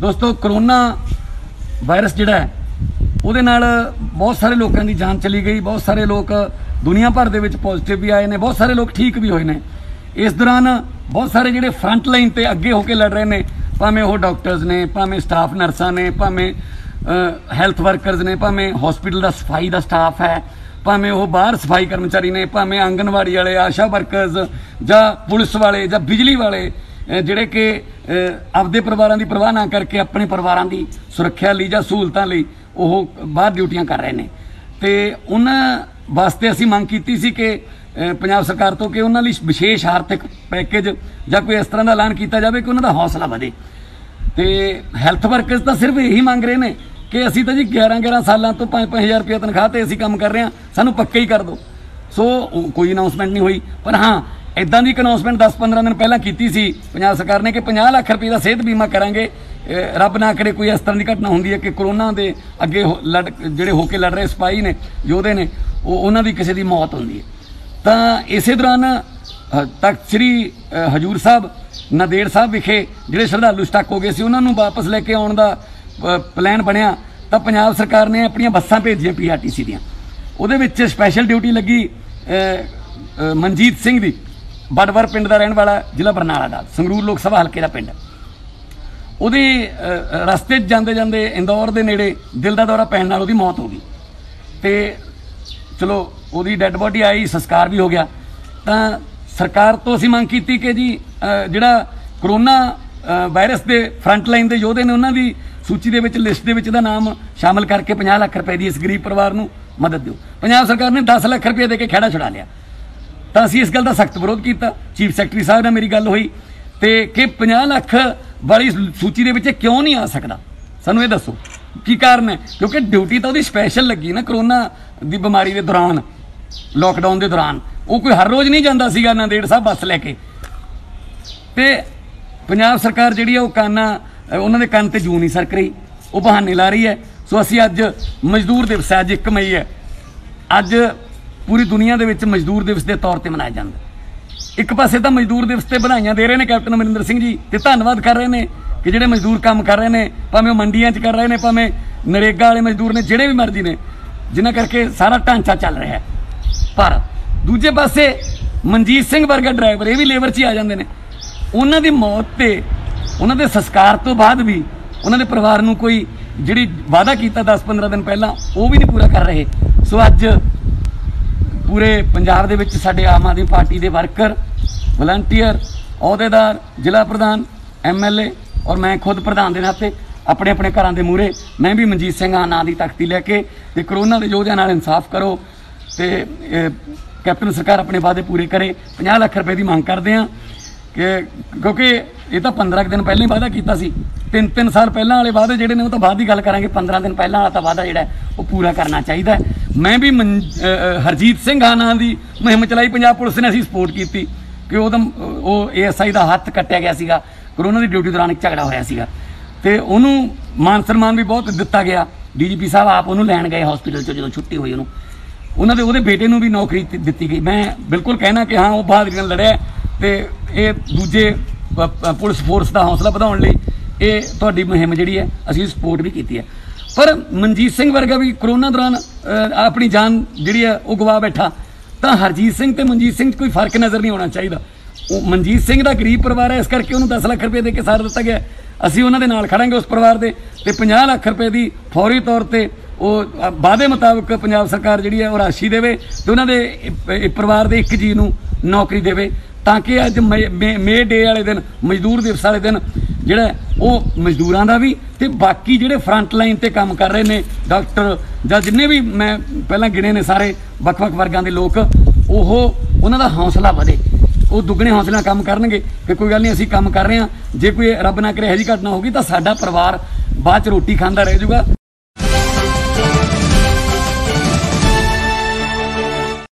ਦੋਸਤੋ corona virus ਜਿਹੜਾ ਹੈ, ਉਹਦੇ ਨਾਲ ਬਹੁਤ ਸਾਰੇ ਲੋਕਾਂ ਦੀ ਜਾਨ ਚਲੀ ਗਈ, ਬਹੁਤ ਸਾਰੇ ਲੋਕ ਦੁਨੀਆ ਭਰ ਦੇ ਵਿੱਚ ਪੋਜ਼ਿਟਿਵ ਵੀ ਆਏ ਨੇ, ਬਹੁਤ ਸਾਰੇ ਲੋਕ ਠੀਕ ਵੀ ਹੋਏ ਨੇ। ਇਸ ਦੌਰਾਨ ਬਹੁਤ ਸਾਰੇ ਜਿਹੜੇ ਫਰੰਟ ਲਾਈਨ ਤੇ ਅੱਗੇ ਹੋ ਕੇ ਲੜ ਰਹੇ ਨੇ, ਭਾਵੇਂ ਉਹ ਡਾਕਟਰਸ ਨੇ, ਭਾਵੇਂ ਸਟਾਫ ਨਰਸਾਂ ਨੇ, ਭਾਵੇਂ ਹੈਲਥ ਵਰਕਰਸ ਨੇ, ਭਾਵੇਂ ਹਸਪੀਟਲ ਦਾ ਸਫ਼ਾਈ ਦਾ ਸਟਾਫ ਹੈ, ਭਾਵੇਂ ਉਹ ਬਾਹਰ ਸਫ਼ਾਈ ਕਰਮਚਾਰੀ ਨੇ, ਭਾਵੇਂ ਆਂਗਨਵਾੜੀ ਵਾਲੇ, ਆਸ਼ਾ ਵਰਕਰਸ ਜਾਂ ਪੁਲਿਸ ਵਾਲੇ ਜਾਂ ਬਿਜਲੀ ਵਾਲੇ ਜਿਹੜੇ ਕਿ ਆਪਦੇ ਪਰਿਵਾਰਾਂ ਦੀ ਪਰਵਾਹ ਨਾ ਕਰਕੇ ਆਪਣੇ ਪਰਿਵਾਰਾਂ ਦੀ ਸੁਰੱਖਿਆ ਲਈ ਜਾਂ ਸਹੂਲਤਾਂ ਲਈ ਉਹ ਬਾਹਰ ਡਿਊਟੀਆਂ ਕਰ ਰਹੇ ਨੇ। ਤੇ ਉਹਨਾਂ ਵਾਸਤੇ ਅਸੀਂ ਮੰਗ ਕੀਤੀ ਸੀ ਕਿ ਪੰਜਾਬ ਸਰਕਾਰ ਤੋਂ ਕਿ ਉਹਨਾਂ ਲਈ ਵਿਸ਼ੇਸ਼ ਆਰਥਿਕ ਪੈਕੇਜ ਜਾਂ ਕੋਈ ਇਸ ਤਰ੍ਹਾਂ ਦਾ ਐਲਾਨ ਕੀਤਾ ਜਾਵੇ ਕਿ ਉਹਨਾਂ ਦਾ ਹੌਸਲਾ ਵਧੇ। ਤੇ ਹੈਲਥ ਵਰਕਰਸ ਤਾਂ ਸਿਰਫ ਇਹੀ ਮੰਗ ਰਹੇ ਨੇ ਕਿ ਅਸੀਂ ਤਾਂ ਜੀ 11 11 ਸਾਲਾਂ ਤੋਂ 5 5000 ਰੁਪਏ ਤਨਖਾਹ ਤੇ ਅਸੀਂ ਕੰਮ ਕਰ ਰਹੇ ਹਾਂ, ਸਾਨੂੰ ਪੱਕਾ ਹੀ ਕਰ ਦਿਓ। ਸੋ ਕੋਈ ਅਨਾਉਂਸਮੈਂਟ ਨਹੀਂ ਹੋਈ, ਪਰ ਹਾਂ ਇਦਾਂ ਦੀ ਅਨਾਉਂਸਮੈਂਟ 10 15 ਦਿਨ ਪਹਿਲਾਂ ਕੀਤੀ ਸੀ। ਪੰਜਾਬ ਸਰਕਾਰ ਨੇ ਕਿ 50 ਲੱਖ ਰੁਪਏ ਦਾ ਸਿਹਤ ਬੀਮਾ ਕਰਾਂਗੇ। ਰੱਬ ਨਾ ਕਰੇ ਕੋਈ ਇਸ ਤਰ੍ਹਾਂ ਦੀ ਘਟਨਾ ਹੁੰਦੀ ਹੈ ਕਿ ਕਰੋਨਾ ਦੇ ਅੱਗੇ ਹੋ- ਲੜ ਜਿਹੜੇ ਹੋ ਕੇ ਲੜ ਰਹੇ ਸਿਪਾਹੀ ਨੇ ਯੋਧੇ ਨੇ ਉਹ ਉਹਨਾਂ ਦੀ ਕਿਸੇ ਦੀ ਮੌਤ ਹੁੰਦੀ ਹੈ। ਤਾਂ ਇਸੇ ਦੌਰਾਨ ਤਖਤ ਸ੍ਰੀ ਹਜੂਰ ਸਾਹਿਬ ਨਦੇੜ ਸਾਹਿਬ ਵਿਖੇ ਜਿਹੜੇ ਸ਼ਰਧਾਲੂ ਸਟਕ ਹੋ ਗਏ ਸੀ ਉਹਨਾਂ ਨੂੰ ਵਾਪਸ ਲੈ ਕੇ ਆਉਣ ਦਾ ਅ, ਪਲਾਨ ਬਣਿਆ। ਤਾਂ ਪੰਜਾਬ ਸਰਕਾਰ ਨੇ ਆਪਣੀਆਂ ਬੱਸਾਂ ਭੇਜੀਆਂ ਪੀਆਰਟੀਸੀ ਦੀਆਂ। ਉਹਦੇ ਵਿੱਚ ਸਪੈਸ਼ਲ ਡਿਊਟੀ ਲੱਗੀ ਮਨਜੀਤ ਸਿੰਘ ਦੀ। ਬੜਵਰ ਪਿੰਡ ਦਾ ਰਹਿਣ ਵਾਲਾ, ਜ਼ਿਲ੍ਹਾ ਬਰਨਾਲਾ ਦਾ, ਸੰਗਰੂਰ ਲੋਕ ਸਭਾ ਹਲਕੇ ਦਾ ਪਿੰਡ। ਉਹਦੇ ਰਸਤੇ 'ਚ ਜਾਂਦੇ ਜਾਂਦੇ ਇੰਦੌਰ ਦੇ ਨੇੜੇ ਦਿਲ ਦਾ ਦੌਰਾ ਪੈਣ ਨਾਲ ਉਹਦੀ ਮੌਤ ਹੋ ਗਈ। ਤੇ ਚਲੋ, ਉਹਦੀ ਡੈੱਡ ਬੋਡੀ ਆਈ, ਸੰਸਕਾਰ ਵੀ ਹੋ ਗਿਆ। ਤਾਂ ਸਰਕਾਰ ਤੋਂ ਅਸੀਂ ਮੰਗ ਕੀਤੀ ਕਿ ਜੀ ਜਿਹੜਾ ਕਰੋਨਾ ਵਾਇਰਸ ਦੇ ਫਰੰਟ ਲਾਈਨ ਦੇ ਯੋਧੇ ਨੇ, ਉਹਨਾਂ ਦੀ ਸੂਚੀ ਦੇ ਵਿੱਚ, ਲਿਸਟ ਦੇ ਵਿੱਚ ਦਾ ਨਾਮ ਸ਼ਾਮਲ ਕਰਕੇ 50 ਲੱਖ ਰੁਪਏ ਦੀ ਇਸ ਗਰੀਬ ਪਰਿਵਾਰ ਨੂੰ ਮਦਦ ਦਿਓ। ਪੰਜਾਬ ਸਰਕਾਰ ਨੇ 10 ਲੱਖ ਰੁਪਏ ਦੇ ਕੇ ਖੇੜਾ ਛੁਡਾ ਲਿਆ। ਤਾਂ ਅਸੀਂ ਇਸ ਗੱਲ ਦਾ ਸਖਤ ਵਿਰੋਧ ਕੀਤਾ। ਚੀਫ ਸੈਕਟਰੀ ਸਾਹਿਬ ਨਾਲ ਮੇਰੀ ਗੱਲ ਹੋਈ ਤੇ ਕਿ 50 ਲੱਖ ਵਾਲੀ ਸੂਚੀ ਦੇ ਵਿੱਚ ਕਿਉਂ ਨਹੀਂ ਆ ਸਕਦਾ? ਸਾਨੂੰ ਇਹ ਦੱਸੋ, ਕੀ ਕਾਰਨ ਹੈ? ਕਿਉਂਕਿ ਡਿਊਟੀ ਤਾਂ ਉਹਦੀ ਸਪੈਸ਼ਲ ਲੱਗੀ ਨਾ ਕਰੋਨਾ ਦੀ ਬਿਮਾਰੀ ਦੇ ਦੌਰਾਨ ਲੋਕਡਾਊਨ ਦੇ ਦੌਰਾਨ। ਉਹ ਕੋਈ ਹਰ ਰੋਜ਼ ਨਹੀਂ ਜਾਂਦਾ ਸੀਗਾ ਨੰਦੇੜ ਸਾਹਿਬ ਬੱਸ ਲੈ ਕੇ। ਤੇ ਪੰਜਾਬ ਸਰਕਾਰ ਜਿਹੜੀ ਆ ਉਹ ਕਾਨਾ, ਉਹਨਾਂ ਦੇ ਕੰਨ ਤੇ ਜੂ ਨਹੀਂ ਸਰਕ ਰਹੀ। ਉਹ ਬਹਾਨੇ ਲਾ ਰਹੀ ਹੈ। ਸੋ ਅਸੀਂ ਅੱਜ ਮਜ਼ਦੂਰ ਦਿਵਸ ਹੈ, ਅੱਜ 1 ਮਈ ਹੈ। ਅੱਜ ਪੂਰੀ ਦੁਨੀਆ ਦੇ ਵਿੱਚ ਮਜ਼ਦੂਰ ਦਿਵਸ ਦੇ ਤੌਰ ਤੇ ਮਨਾਇਆ ਜਾਂਦਾ ਇੱਕ ਪਾਸੇ ਤਾਂ ਮਜ਼ਦੂਰ ਦਿਵਸ ਤੇ ਵਧਾਈਆਂ ਦੇ ਰਹੇ ਨੇ ਕੈਪਟਨ ਅਮਰਿੰਦਰ ਸਿੰਘ ਜੀ ਤੇ ਧੰਨਵਾਦ ਕਰ ਰਹੇ ਨੇ ਕਿ ਜਿਹੜੇ ਮਜ਼ਦੂਰ ਕੰਮ ਕਰ ਰਹੇ ਨੇ, ਭਾਵੇਂ ਉਹ ਮੰਡੀਆਂ 'ਚ ਕਰ ਰਹੇ ਨੇ, ਭਾਵੇਂ ਨਰੇਗਾ ਵਾਲੇ ਮਜ਼ਦੂਰ ਨੇ, ਜਿਹੜੇ ਵੀ ਮਰਜ਼ੀ ਨੇ, ਜਿਨ੍ਹਾਂ ਕਰਕੇ ਸਾਰਾ ਢਾਂਚਾ ਚੱਲ ਰਿਹਾ ਹੈ। ਪਰ ਦੂਜੇ ਪਾਸੇ ਮਨਜੀਤ ਸਿੰਘ ਵਰਗਾ ਡਰਾਈਵਰ, ਇਹ ਵੀ ਲੇਬਰ 'ਚ ਹੀ ਆ ਜਾਂਦੇ ਨੇ। ਉਹਨਾਂ ਦੀ ਮੌਤ ਤੇ ਉਹਨਾਂ ਦੇ ਸੰਸਕਾਰ ਤੋਂ ਬਾਅਦ ਵੀ ਉਹਨਾਂ ਦੇ ਪਰਿਵਾਰ ਨੂੰ ਕੋਈ ਜਿਹੜੀ ਵਾਅਦਾ ਕੀਤਾ 10-15 ਦਿਨ ਪਹਿਲਾਂ, ਉਹ ਵੀ ਨਹੀਂ ਪੂਰਾ ਕਰ ਰਹੇ। ਸੋ ਅੱਜ ਪੂਰੇ ਪੰਜਾਬ ਦੇ ਵਿੱਚ ਸਾਡੇ ਆਮ ਆਦਮੀ ਪਾਰਟੀ ਦੇ ਵਰਕਰ ਵਲੰਟੀਅਰ ਅਹੁਦੇਦਾਰ, ਜ਼ਿਲ੍ਹਾ ਪ੍ਰਧਾਨ ਐਮਐਲਏ ਔਰ ਮੈਂ ਖੁਦ ਪ੍ਰਧਾਨ ਦੇ ਨਾਤੇ ਆਪਣੇ ਆਪਣੇ ਘਰਾਂ ਦੇ ਮੂਹਰੇ ਮੈਂ ਵੀ ਮਨਜੀਤ ਸਿੰਘ ਆ, ਨਾਂ ਦੀ ਤਖਤੀ ਲੈ ਕੇ ਤੇ ਕਰੋਨਾ ਦੇ ਯੋਧਿਆਂ ਨਾਲ ਇਨਸਾਫ ਕਰੋ ਤੇ ਕੈਪਟਨ ਸਰਕਾਰ ਆਪਣੇ ਵਾਅਦੇ ਪੂਰੇ ਕਰੇ। 50 ਲੱਖ ਰੁਪਏ ਦੀ ਮੰਗ ਕਰਦੇ ਆ ਕਿ ਕਿਉਂਕਿ ਇਹ ਤਾਂ 15 ਕੁ ਦਿਨ ਪਹਿਲਾਂ ਹੀ ਵਾਅਦਾ ਕੀਤਾ ਸੀ। ਤਿੰਨ ਤਿੰਨ ਸਾਲ ਪਹਿਲਾਂ ਵਾਲੇ ਵਾਅਦੇ ਜਿਹੜੇ ਨੇ ਉਹ ਤਾਂ ਬਾਅਦ ਦੀ ਗੱਲ ਕਰਾਂਗੇ। 15 ਦਿਨ ਪਹਿਲਾਂ ਵਾਲਾ ਤਾਂ ਵਾਅਦਾ ਜਿਹੜਾ ਉਹ ਪੂਰਾ ਕਰਨਾ ਚਾਹੀਦਾ ਹੈ। ਮੈਂ ਵੀ ਮਨ- ਹਰਜੀਤ ਸਿੰਘ ਆਨਾਂ ਦੀ ਮੁਹਿੰਮ ਚਲਾਈ, ਪੰਜਾਬ ਪੁਲਿਸ ਨੇ ਅਸੀਂ ਸਪੋਰਟ ਕੀਤੀ ਕਿ ਉਹ ਤਾਂ, ਉਹ ਏਐਸਆਈ ਦਾ ਹੱਥ ਕੱਟਿਆ ਗਿਆ ਸੀਗਾ ਕਰੋਨਾ ਦੀ ਡਿਊਟੀ ਦੌਰਾਨ ਇੱਕ ਝਗੜਾ ਹੋਇਆ ਸੀਗਾ। ਤੇ ਉਹਨੂੰ ਮਾਨ ਸਨਮਾਨ ਵੀ ਬਹੁਤ ਦਿੱਤਾ ਗਿਆ। ਡੀਜੀਪੀ ਸਾਹਿਬ ਆਪ ਉਹਨੂੰ ਲੈਣ ਗਏ ਹਸਪੀਟਲ ਚੋਂ ਜਦੋਂ ਛੁੱਟੀ ਹੋਈ ਉਹਨੂੰ। ਉਹਨਾਂ ਦੇ, ਉਹਦੇ ਬੇਟੇ ਨੂੰ ਵੀ ਨੌਕਰੀ ਦਿੱਤੀ- ਗਈ। ਮੈਂ ਬਿਲਕੁਲ ਕਹਿਣਾ ਕਿ ਹਾਂ, ਉਹ ਬਹਾਦਰੀ ਨਾਲ ਲੜਿਆ ਤੇ ਇਹ ਦੂਜੇ ਪੁਲਿਸ ਫੋਰਸ ਦਾ ਹੌਸਲਾ ਵਧਾਉਣ ਲਈ ਇਹ ਤੁਹਾਡੀ ਮੁਹਿੰਮ ਜਿਹੜੀ ਹੈ, ਅਸੀਂ ਸਪੋਰਟ ਵੀ ਕੀਤੀ ਹੈ। ਪਰ ਮਨਜੀਤ ਸਿੰਘ ਵਰਗਾ ਵੀ ਕਰੋਨਾ ਦੌਰਾਨ ਆਪਣੀ ਜਾਨ ਜਿਹੜੀ ਹੈ, ਉਹ ਗਵਾ ਬੈਠਾ। ਤਾਂ ਹਰਜੀਤ ਸਿੰਘ ਤੇ ਮਨਜੀਤ ਸਿੰਘ 'ਚ ਕੋਈ ਫ਼ਰਕ ਨਜ਼ਰ ਨਹੀਂ ਆਉਣਾ ਚਾਹੀਦਾ। ਉਹ ਮਨਜੀਤ ਸਿੰਘ ਦਾ ਗਰੀਬ ਪਰਿਵਾਰ ਹੈ, ਇਸ ਕਰਕੇ ਉਹਨੂੰ 10 ਲੱਖ ਰੁਪਏ ਦੇ ਕੇ ਸਾਰ ਦਿੱਤਾ ਗਿਆ ਅਸੀਂ ਉਹਨਾਂ ਦੇ ਨਾਲ ਖੜਾਂਗੇ ਉਸ ਪਰਿਵਾਰ ਦੇ ਤੇ 50 ਲੱਖ ਰੁਪਏ ਦੀ ਫੌਰੀ ਤੌਰ ਤੇ ਉਹ ਵਾਅਦੇ ਮੁਤਾਬਕ ਪੰਜਾਬ ਸਰਕਾਰ ਜਿਹੜੀ ਹੈ, ਉਹ ਰਾਸ਼ੀ ਦੇਵੇ ਤੇ ਉਹਨਾਂ ਦੇ ਪਰਿਵਾਰ ਦੇ ਇੱਕ ਜੀ ਨੂੰ ਨੌਕਰੀ ਦੇਵੇ। ਤਾਂ ਕਿ ਅੱਜ ਮੇ ਡੇ ਵਾਲੇ ਦਿਨ, ਮਜ਼ਦੂਰ ਦਿਵਸ ਵਾਲੇ ਦਿਨ ਜਿਹੜਾ ਉਹ ਮਜ਼ਦੂਰਾਂ ਦਾ ਵੀ ਤੇ ਬਾਕੀ ਜਿਹੜੇ ਫਰੰਟ ਲਾਈਨ ਤੇ ਕੰਮ ਕਰ ਰਹੇ ਨੇ ਡਾਕਟਰ ਜਾਂ ਜਿੰਨੇ ਵੀ ਮੈਂ ਪਹਿਲਾਂ ਗਿਣੇ ਨੇ ਸਾਰੇ ਵੱਖ-ਵੱਖ ਵਰਗਾਂ ਦੇ ਲੋਕ, ਉਹ ਉਹਨਾਂ ਦਾ ਹੌਸਲਾ ਵਧੇ। ਉਹ ਦੁੱਗਣੇ ਹੌਸਲੇ ਨਾਲ ਕੰਮ ਕਰਨਗੇ ਕਿ ਕੋਈ ਗੱਲ ਨਹੀਂ, ਅਸੀਂ ਕੰਮ ਕਰ ਰਹੇ ਹਾਂ। ਜੇ ਕੋਈ ਰੱਬ ਨਾ ਕਰੇ, ਇਹੋ ਜਿਹੀ ਘਟਨਾ ਹੋਗੀ ਤਾਂ ਸਾਡਾ ਪਰਿਵਾਰ ਬਾਅਦ ਚ ਰੋਟੀ ਖਾਂਦਾ ਰਹਿ ਜਾਊਗਾ।